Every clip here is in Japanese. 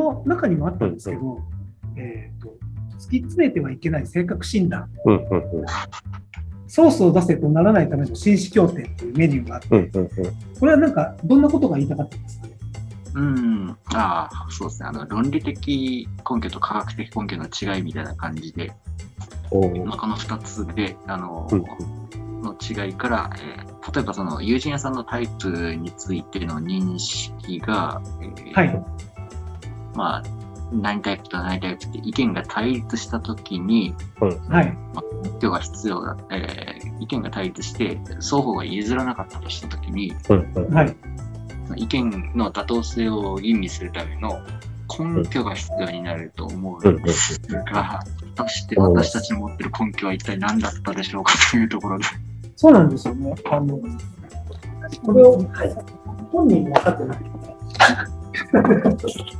の中にもあったんですけど、えーと、突き詰めてはいけない性格診断、うんうんうん、ソースを出せとならないための紳士協定っていうメニューがあって、うんうんうん、これはなんか、どんなことが言いたかったんですか？ね。うん、ああ、そうですね。あの、論理的根拠と科学的根拠の違いみたいな感じで、まあ、この2つで、あの、うん。の違いから、えー、例えばその友人屋さんのタイプについての認識が、えー、はい。まあ、何タイプと何タイプって意見が対立したときに、はい。まあ、根拠が必要だ、えー、意見が対立して、双方が譲らなかったとしたときに、はい。意見の妥当性を吟味するための根拠が必要になると思うんですが、果たして私たちの持ってる根拠は一体何だったでしょうかというところで。そうなんですよね。あのこれを、はい、本人分かってない。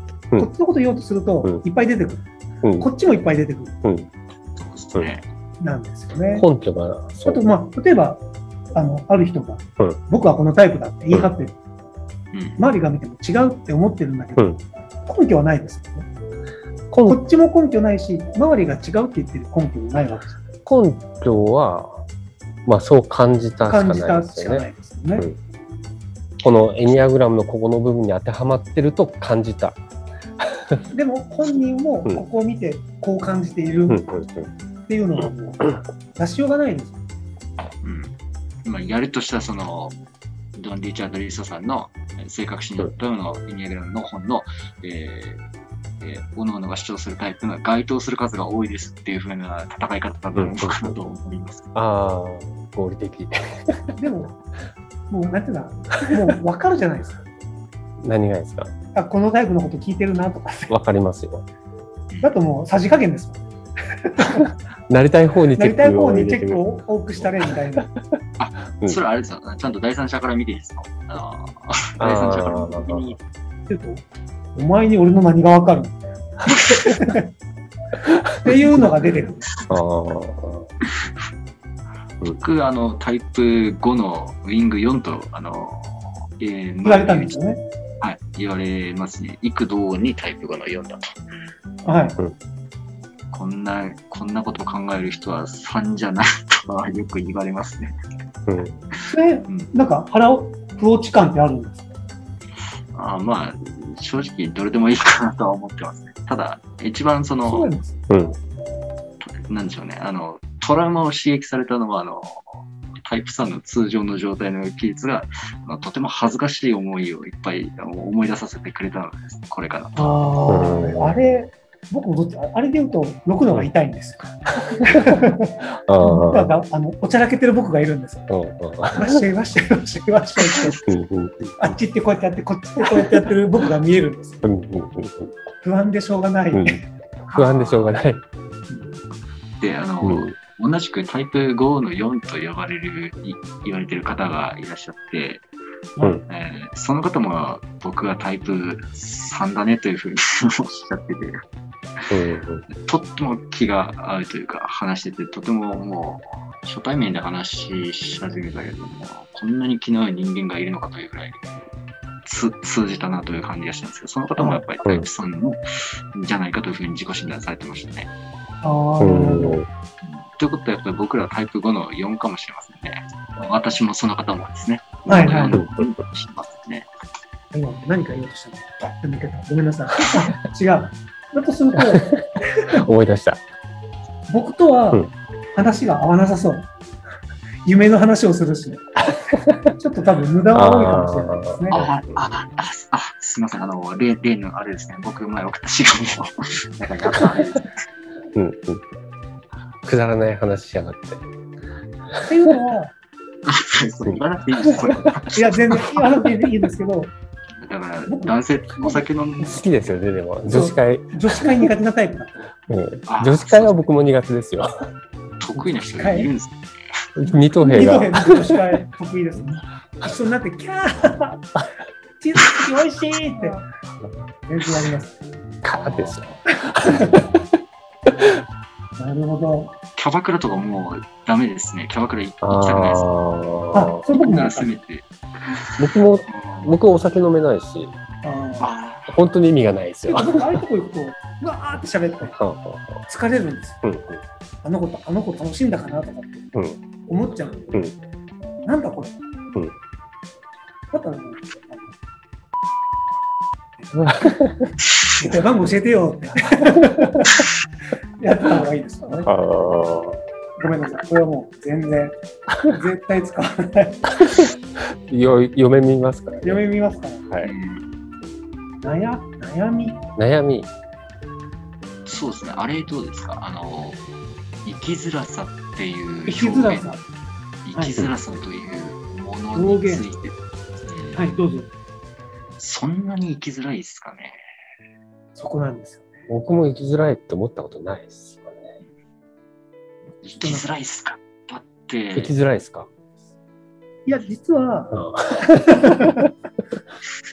こっちのこと言おうとすると、いっぱい出てくる、うん、こっちもいっぱい出てくる。うん、そうですね。なんですよね。根拠が。あと、まあ、例えば、あの、ある人が、うん、僕はこのタイプだって言い張ってる。周りが見ても違うって思ってるんだけど、根拠はないですよね。こっちも根拠ないし、周りが違うって言ってる根拠もないわけです根拠は、まあそう感じたしかないですよね。よねうん、このエニアグラムのここの部分に当てはまってると感じた。でも本人もここを見てこう感じているっていうのはもう出しようがないです。うん、まあ、やるとしたらそのドン・リチャード・リーソさんの性格診断とのエニアグラムの本の、えーえー、各々が主張するタイプが該当する数が多いですっていうふうな戦い方だったのかなと思います。ああ、合理的。でも、もうなんていうか、もう分かるじゃないですか。何がですか？あこのタイプのこと聞いてるなとか。分かりますよ。だともうさじ加減ですもん。なりたい方にチェックなりたい方にチェックを多くしたれみたいな。あ、それあれですよ。ちゃんと第三者から見ていいですか？あ第三者から見ていい。お前に俺の何がわかる？っていうのが出てくる。僕、あの、タイプ5のウィング4と、あの、えー、言われたんですよね。はい、言われますね。幾度にタイプ5の4だと。はい。こんな、こんなことを考える人は3じゃないとはよく言われますね。うん。で、なんか腹を、不落ち感ってあるんですか？あまあ、正直どれでもいいかなとは思ってますね。ただ、一番その、うん、なんでしょうね、あの、トラウマを刺激されたのは、あの、タイプ3の通常の状態の技術が、まあ、とても恥ずかしい思いをいっぱい思い出させてくれたのです、これから。ああ、あれ、僕もあれで言うと、6のが痛いんですよ。あだあのおちゃらけてる僕がいるんですよ。わっしゃいわっしゃいわっしゃいわっしゃいあっち行ってこうやってやって、こっち行ってこうやってやってる僕が見えるんです。不安でしょうがない。不安でしょうがない。で、あの、うん、同じくタイプ5の4と呼ばれる、言われてる方がいらっしゃって、うん、えー、その方も僕はタイプ3だねというふうにおっしゃってて、とっても気が合うというか、話してて、とてももう、初対面で話し始めたけども、こんなに気の合う人間がいるのかというぐらい、つ通じたなという感じがしたんですけど、その方もやっぱりタイプ3の、じゃないかというふうに自己診断されてましたね。ああ、なるほど。ということは、やっぱり僕らタイプ5の4かもしれませんね。私もその方もですね。はいはい。してますね。今何か言おうとしたのごめんなさい。違う。だとすると、思い出した。僕とは話が合わなさそう。夢の話をするし、ちょっと多分無駄は多いかもしれないですね。ああああすみません、あの、例例のあれですね、僕前送った資料も、なんかやったあれですね。うんうん。くだらない話しやがって。っていうのは、それ言わなくていいですいや、全然言わなくていいんですけど、だから男性お酒飲む好きですよねでも。女子会。女子会苦手なタイプだうん、女子会は僕も苦手ですよ。得意な人がいるんです二等兵が。女子会得意ですね。一緒になってキャーチーズケーキ美味しいって。全然やります。カーですよ。なるほど。キャバクラとかもうダメですね。キャバクラ行きたくないです。あ、そういうことならせめて。僕も僕お酒飲めないし、本当に意味がないですよ。僕、ああいうとこ行くと、うわーって喋って、疲れるんですよ。あの子と、あの子楽しんだかなとかって思っちゃうんで、なんだこれ。うん、だからね、番号教えてよってやった方がいいですかね。ごめんなさい、これはもう全然、絶対使わない。よ嫁見ますから、ね、嫁見ますから。はい。悩悩み？悩み。そうですね、あれどうですか？あの、生きづらさっていう生きづらさ。生きづらさというものについて、はい、はい、どうぞ。そんなに生きづらいですかね。そこなんですよね。僕も生きづらいって思ったことないですよね。生きづらいっすか？だって。生きづらいっすか？いや、実は、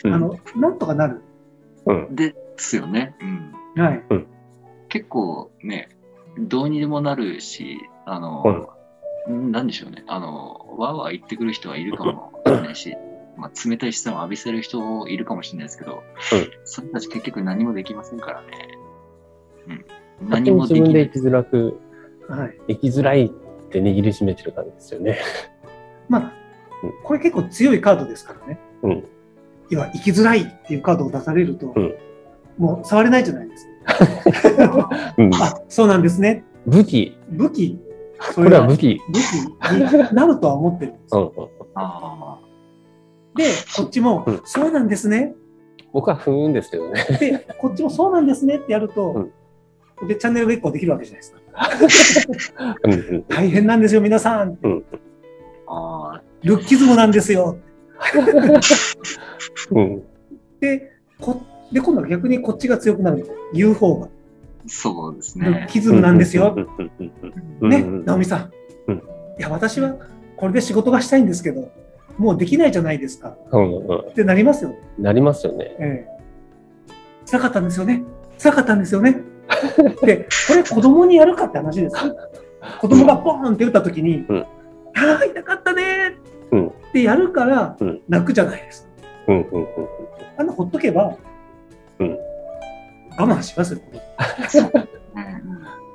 あの、なんとかなる。うん、ですよね。うん、はい、うん。結構ね、どうにでもなるし、あの、うん、なんでしょうね。あの、わーわー言ってくる人はいるかもしれないし、まあ、冷たい視線を浴びせる人いるかもしれないですけど、うん、それたち結局何もできませんからね。うん。何もでき自分で生きづらく、はい、生きづらいって握りしめてる感じですよね。まあ、これ結構強いカードですからね。うん。要は、生きづらいっていうカードを出されると、うん、もう触れないじゃないですか。うん、あ、そうなんですね。武器。武器。これは武器。武器になるとは思ってるんですよ。うん、あで、こっちも、うん、そうなんですね。僕は不運ですけどね。で、こっちもそうなんですねってやると、うん、で、チャンネルが1個できるわけじゃないですか。大変なんですよ、皆さん。うん、あルッキズムなんですよ。うん、でこ、で、今度は逆にこっちが強くなる。言う方が。そうですね。ルッキズムなんですよ。ね、直美さん。いや、私はこれで仕事がしたいんですけど、もうできないじゃないですか。うんうん、ってなりますよ。なりますよね。ええ辛かったんですよね。辛かったんですよね。で、これ子供にやるかって話です。子供がボーンって打った時に、うん、ああ、痛かったねってやるから泣くじゃないですか。うんうんうん、あのほっとけば、うん、我慢しますよ。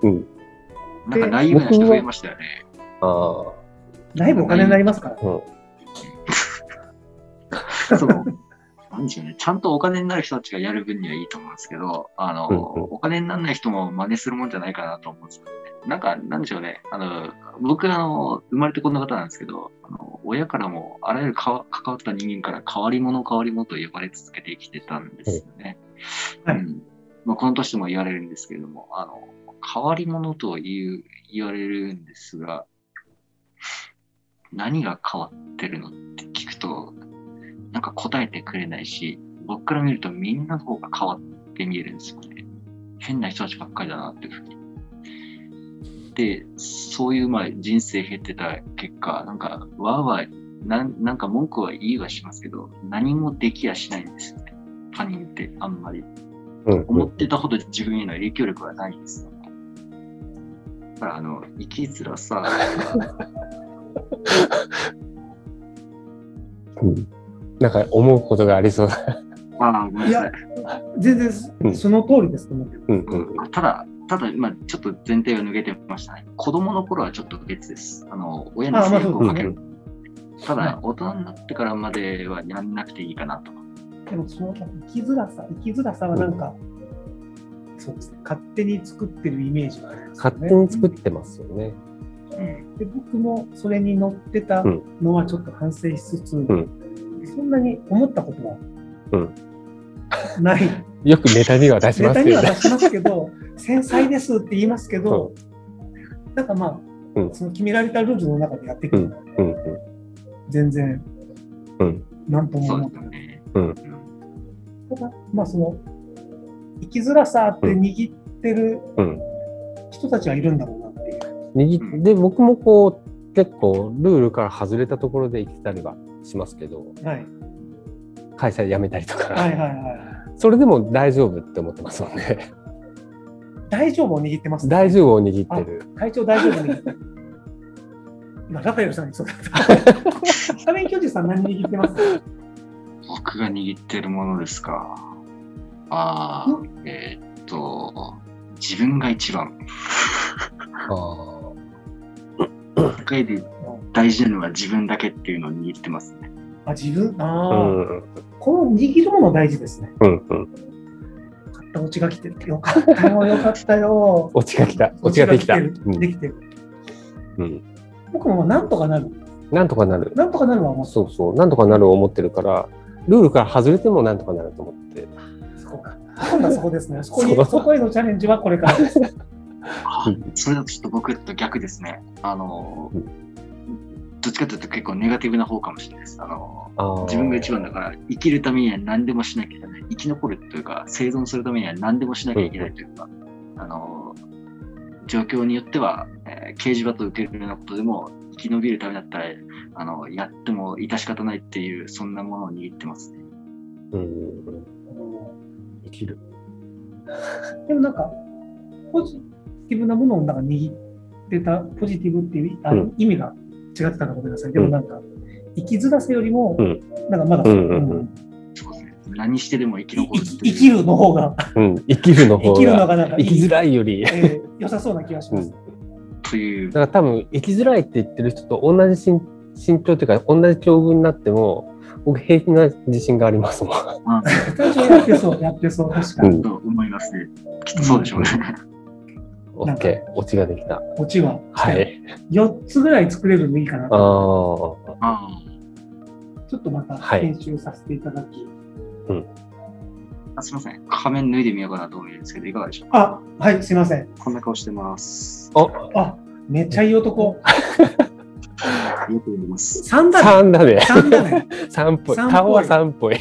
うん、なんかライブの人増えましたよね。ああ。ライブお金になりますから。うんその、なんでしょうね、ちゃんとお金になる人たちがやる分にはいいと思うんですけど、あの、うんうん、お金にならない人も真似するもんじゃないかなと思うんですよね。なんか、なんでしょうね、あの、僕、あの、生まれてこんな方なんですけど、あの親からも、あらゆるか関わった人間から変わり者変わり者と呼ばれ続けて生きてたんですよね。はい、うん。まあ、この年も言われるんですけれども、あの、変わり者と言う言われるんですが、何が変わってるのなんか答えてくれないし、僕から見るとみんなの方が変わって見えるんですよね。変な人たちばっかりだなっていうふうに。で、そういうまあ人生経ってた結果、なんかわーわーな、なんか文句は言いはしますけど、何もできやしないんですよね。他人ってあんまり。うん、思ってたほど自分への影響力はないんですよね。だからあの、生きづらさ。うんなんか思うことがありそうだ。ああ、いや、全然その通りですと思ってうんうん、ただ、ただ、まあ、ちょっと前提が抜けてましたね。子供の頃はちょっと別です。あの、親の制服をかける。ただ、大人になってからまではやんなくていいかなと。でも、その生きづらさ、生きづらさはなんか、うん、そうですね、勝手に作ってるイメージがある、ね、勝手に作ってますよね。うん、で僕もそれに乗ってたのはちょっと反省しつつ、うんそんなに思ったことはない。うん、よくネタには出しますけど、ね、ネタには出しますけど、繊細ですって言いますけど、なんかまあ、うん、その決められたルールの中でやっていくのは、うんうん、全然、うん、なんとも思ったね。うん、ただ、まあその、生きづらさって握ってる人たちはいるんだろうなっていう。握で、僕もこう、結構ルールから外れたところで生きたりはしますけど、はい、会社辞めたりとか、はいはいはい、それでも大丈夫って思ってますもんね。大丈夫を握ってます、ね、大丈夫を握ってる。会長大丈夫を握ってる。今、ラファエルさんにそうだった。スタメン教授さん何握ってます僕が握ってるものですか。ああ、えー、っと、自分が一番。ああ。世界で大事なのは自分だけっていうのを握ってますね。あ、自分？ああ、うん、この握るもの大事ですね。うんうん。買ったオチが来てる。よかったよ、よかったよ。オチが来た。オチができた。できてる。うん。僕もなんとかなる。なんとかなる。なんとかなるは思ってそうそう。なんとかなるを思ってるから、ルールから外れてもなんとかなると思って。そうか。今度はそこですね。そこに、そこへのチャレンジはこれからです。それだとちょっと僕と逆ですね。あの、うんどっちかというと結構ネガティブな方かもしれないです。あの自分が一番だから生きるためには何でもしなきゃいけない。生き残るというか生存するためには何でもしなきゃいけないというか、うん、あの状況によっては、えー、刑事罰を受けるようなことでも生き延びるためだったらあのやっても致し方ないっていうそんなものを握ってますね。うん。生きる。でもなんかポジティブなものをなんか握ってたポジティブっていうあの、うん、意味が違ってたらごめんなさい。でもなんか、生きづらさよりも、なんかまだ、何してでも生き残る生きるの方が、うん、生きるの方が、生きるのがなんか生きづらいより、えー、良さそうな気がします。という。だから多分、生きづらいって言ってる人と同じ身身長というか、同じ境遇になっても、僕、平気な自信がありますもん。最初やってそう、やってそう、確かに。うん、と思いますね。きっとそうでしょうね。オッケー、オチができた。オチは。はい。4つぐらい作れるのいいかなと。ああ。ちょっとまた編集させていただき。はい、うん。あすみません。仮面脱いでみようかなと思うんですけど、いかがでしょうか？あ、はい、すみません。こんな顔してます。あ、あ、めっちゃいい男。ありがとうございます。3だね。3だね。3だね。3っぽい。顔は3っぽい。